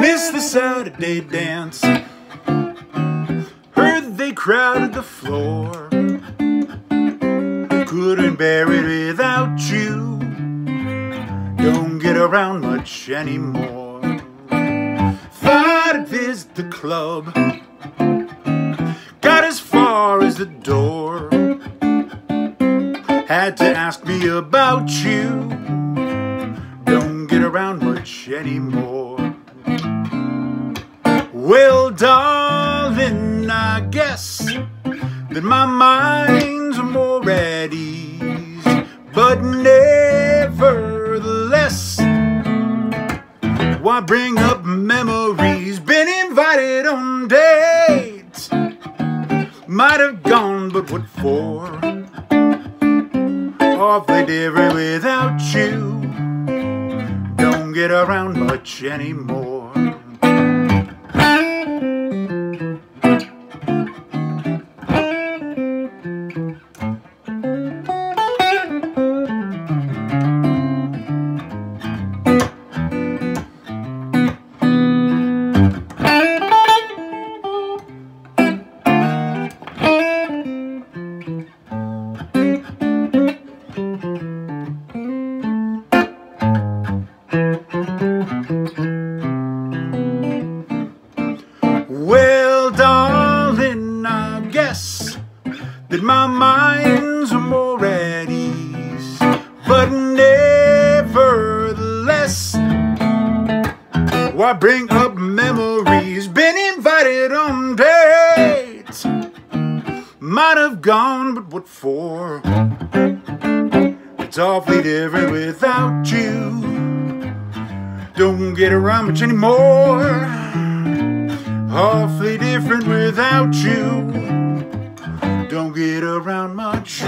Miss the Saturday dance. Heard they crowded the floor. Couldn't bear it without you. Don't get around much anymore. Thought I'd visit the club. Got as far as the door. Had to ask me about you. Don't get around much anymore. Well, darling, I guess that my mind's more at ease, but nevertheless, why bring up memories? Been invited on dates, might have gone, but what for? Awfully different without you. Don't get around much anymore. Well, darling, I guess that my mind's more at ease, but nevertheless, why bring up memories? Been invited on dates, might have gone, but what for? It's awfully different without you. Don't get around much anymore awfully different without you. Don't get around much.